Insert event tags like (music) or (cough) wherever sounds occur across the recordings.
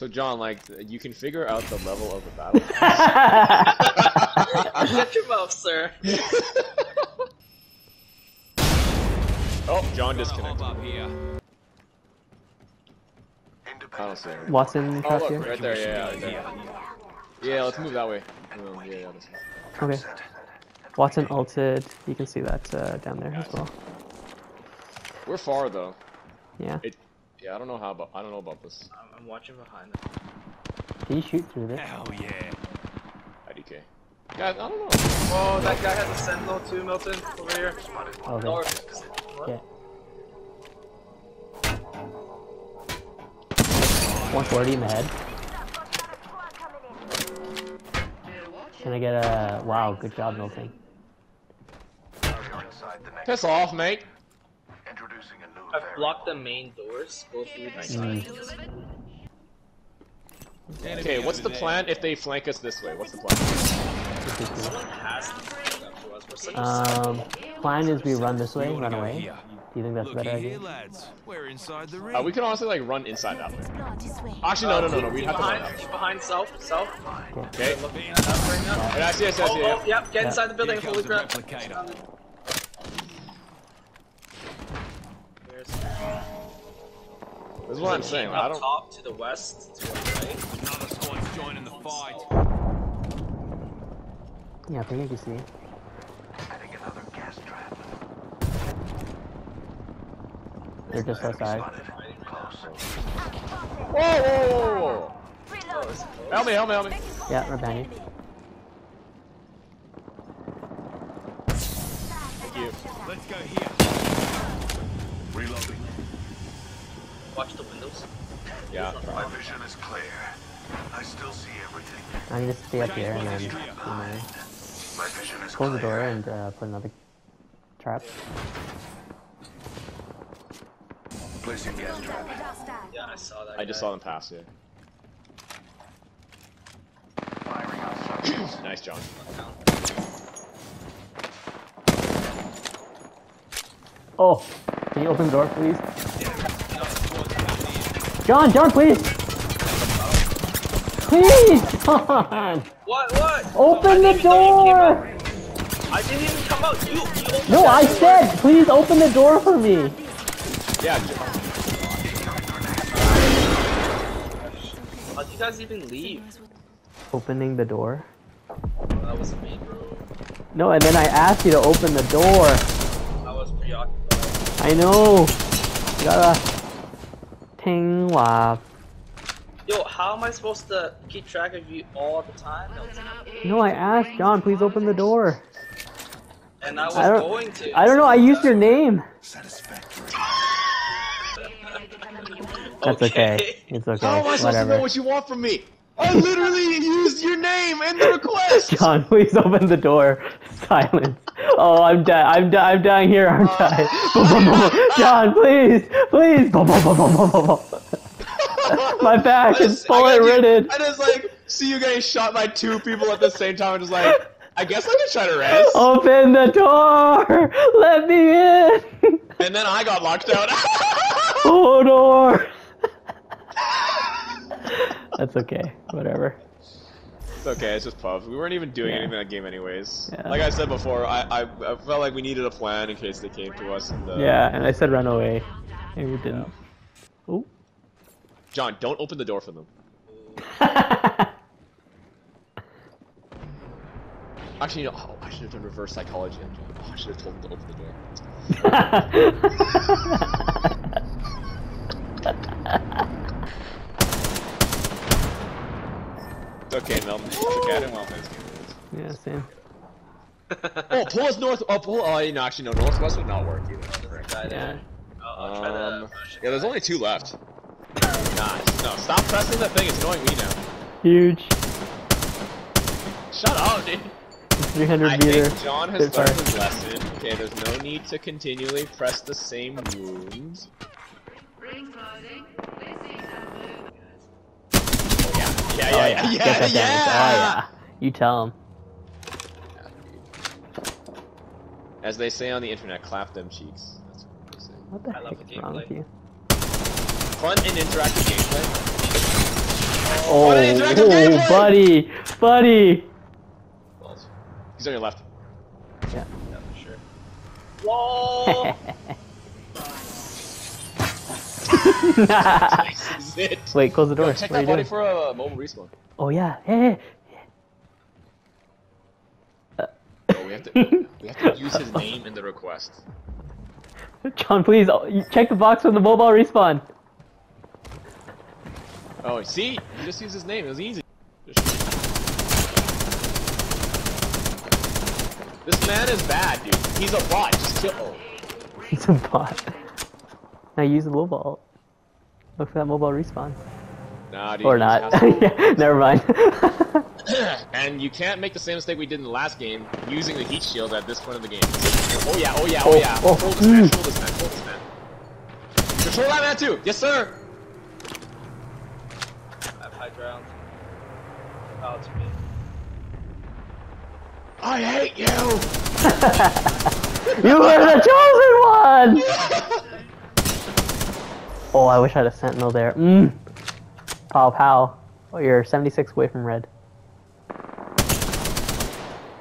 So John, like, you can figure out the level of the battle. (laughs) Shut your mouth, sir. (laughs) oh, John Hop disconnected. up here. I don't see him. Wattson Oh, across look, here. right there, yeah, yeah, right there. Yeah, let's move that way. Yeah, yeah, this. Okay. Wattson ulted. You can see that uh, down there as well. We're far though. Yeah. It, yeah, I don't know how about, I don't know about this. I'm, I'm watching behind them. Can you shoot through this? Hell yeah. IDK. Yeah, I don't know. Oh, that guy has a sentinel too, Milton. Over here. Okay. North. Okay. 140 in the head. Can I get a wow? Good job, Milton. Piss off, mate. I've blocked the main doors. Go through the side. Okay, what's the plan if they flank us this way? What's the plan? Someone has to do that to us. We're such a Um, plan is we run this way, run away. Do you think that's a better idea? We're inside the ring. Uh, we can honestly like run inside that way. Not this way. Actually, no, no, no, no. We'd have to run behind, that way. he's behind south, south. Okay. Looking at us right now. And I see, I see, I Oh, see. oh, yeah. yep, get inside the building, holy crap. This is what I'm saying. I don't. top to the west, to our right. Another squad's joining the fight. Yeah, I think you can see. They're just outside. Whoa, whoa, whoa, whoa! Help me, help me, help me. Yeah, we're you. Thank you. Let's go here. Reloading. Watch the windows. Yeah. My vision is clear. I still see everything. I need to stay up here and then you know, My vision is close the door and uh, put another trap. Placing gas trap. Yeah, I saw that. I just saw them pass. Yeah. Firing on (clears throat) subjects. Nice, John. Oh, can you open the door, please? John, John, please! Please, John! What? What? Open I the didn't even know you came door! I didn't even come out. You. you No, I door. said, please open the door for me! Yeah. John. How'd you guys even leave? Opening the door? Oh, that was me, bro. No, and then I asked you to open the door. I was preoccupied. I know. You gotta. Ting Wah. Yo, how am I supposed to keep track of you all the time? No, I asked John, please open the door. And I was I don't. going to. I don't know. I used your name. Satisfactory. That's okay. It's okay. How am I supposed to know what you want from me? I literally used your name in the request. John, please open the door. Silence. Oh, I'm dying. I'm, di- I'm dying here, aren't I? John, please, please. (laughs) My back is just- I bullet ridded. I just like see you getting shot by two people at the same time. and just like, I guess I can try to rest. Open the door. Let me in. And then I got locked out. (laughs) Oh, door. That's okay. Whatever. it's okay. It's just pub. We weren't even doing Yeah. anything in that game anyways. Yeah. Like I said before, I, I I felt like we needed a plan in case they came to us. And, uh, Yeah, and I said run away, and we didn't. Oh. John, don't open the door for them. (laughs) Actually, no. Oh, I should have done reverse psychology on John. Oh, I should have told him to open the door. (laughs) okay, Milton. It's okay. I didn't want this yeah, same. (laughs) Oh, pull us north. Oh, pull. Oh, no, actually, no. Northwest would not work either. Yeah. there. I'll, I'll try to. Um, yeah, there's only two left. Nice. No, stop pressing that thing. It's annoying me now. Huge. Shut up, dude. 300 I meter. think John has Good fire. learned his lesson. Okay, there's no need to continually press the same wounds. Yeah, yeah, Oh, yeah, yeah, (laughs) Get that yeah, damage. Oh yeah. You tell him. As they say on the internet, clap them cheeks. That's what they say. What the I heck is wrong with you? Fun and interactive gameplay. Oh, interactive oh, gameplay! buddy, buddy. He's on your left. Yeah, Yeah, for sure. Whoa! (laughs) This is it. Wait, close the door. Yo, check what are that you body doing? for a mobile respawn. Oh yeah, hey, Oh, we have to we have to (laughs) use his name in the request. John, please oh, check the box for the mobile respawn. Oh, see? You just use his name. It was easy. This man is bad, dude. He's a bot. Just kill. It's a bot. Now use the mobile. Look for that mobile respawn. Nah, dude. Or not. (laughs) yeah, never mind. (laughs) and you can't make the same mistake we did in the last game, using the heat shield at this point of the game. Oh yeah, oh yeah, oh, Oh, yeah. oh, Hold this man, hold this man, hold this man. Control that man too! Yes, sir! I have high ground. Oh, it's me. I hate you! (laughs) you were the chosen one! Oh, I wish I had a sentinel there. Mmm. Pow pow. Oh, you're 76 away from red.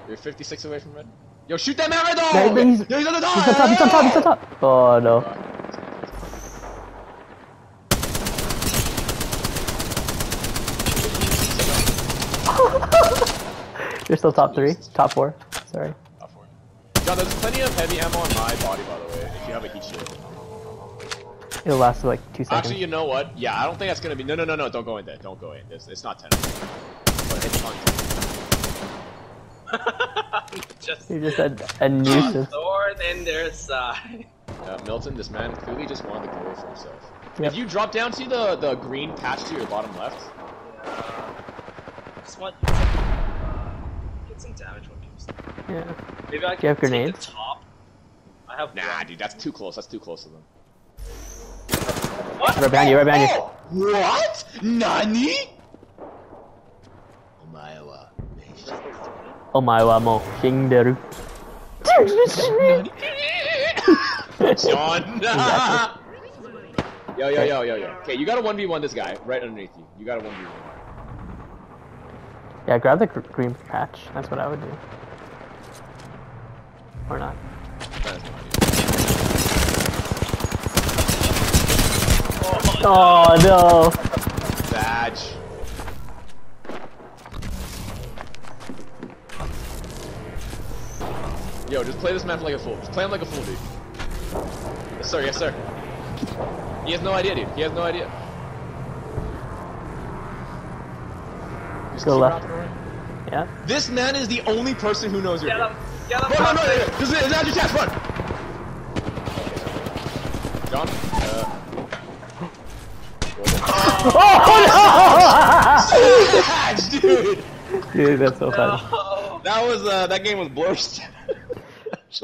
You're 56 away from red. Yo, shoot that man right there! He's- Yo, he's on the top! He's on top, he's on top, he's on top! Oh no. (laughs) You're still top three? Top four? Sorry. Top four. John, there's plenty of heavy ammo on my body, by the way, if you have a heat shield. It'll last for like two seconds. Actually, you know what? Yeah, I don't think that's gonna be. No, no, no, no, don't go in there. Don't go in. It's, it's not 10. But it's on 10. (laughs) Just You're just a, a nuisance. thorn in their side. Uh, Milton, this man clearly just wanted the glory for himself. Yep. If you drop down, see the, the green patch to your bottom left? Just want to uh, get some damage when people stop. Yeah. Maybe I Do you have take grenades? the top. I have Nah, one. dude, that's too close. That's too close to them. What? Right behind you, right behind you. Oh, what? Nani? Omaewa. Omae mo shinderu. John! (laughs) yo, yo, yo, yo, yo. Okay, you gotta 1v1 this guy right underneath you. You gotta 1v1. Yeah, grab the gr- green patch. That's what I would do. Or not. That is not Oh no! you. Badge. Yo, just play this map like a fool. Just play him like a fool, dude. Yes, sir. Yes, sir. He has no idea, dude. He has no idea. Just Go left. Yeah. This man is the only person who knows you're Get him! Get him! Run, run, run! This is, this is your chance, run! John? Uh... Oh Badge, dude! no! (laughs) Dude, that's so funny. Oh, That was, uh, that game was blurst. (laughs)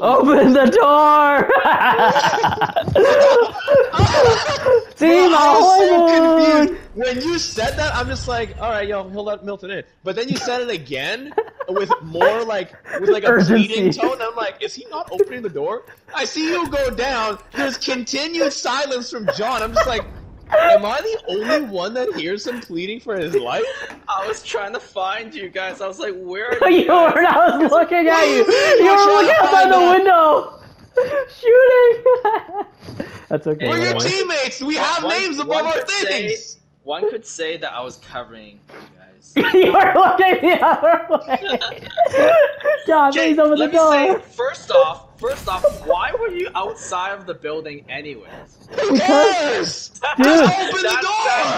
Open the door! (laughs) See Bro, my I was so confused. When you said that, I'm just like, alright, yo, he'll let Milton in. But then you said it again with more like, with like a Urgency. pleading tone. I'm like, is he not opening the door? I see you go down. There's continued silence from John. I'm just like, am I the only one that hears him pleading for his life? (laughs) I was trying to find you guys. I was like, where are (laughs) You you? were, I was looking at you! You You were were looking to outside find the that. window! (laughs) Shooting! That's okay. We're your teammates. We have One- names above our could say- things. One could say that I was covering (laughs) (laughs) you guys. you were looking the other way! (laughs) John, Okay, please open the let me say, door! first off, first off, why were you outside of the building anyways? Who cares? Dude. Just open the door. that's